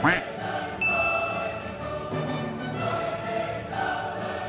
Quack.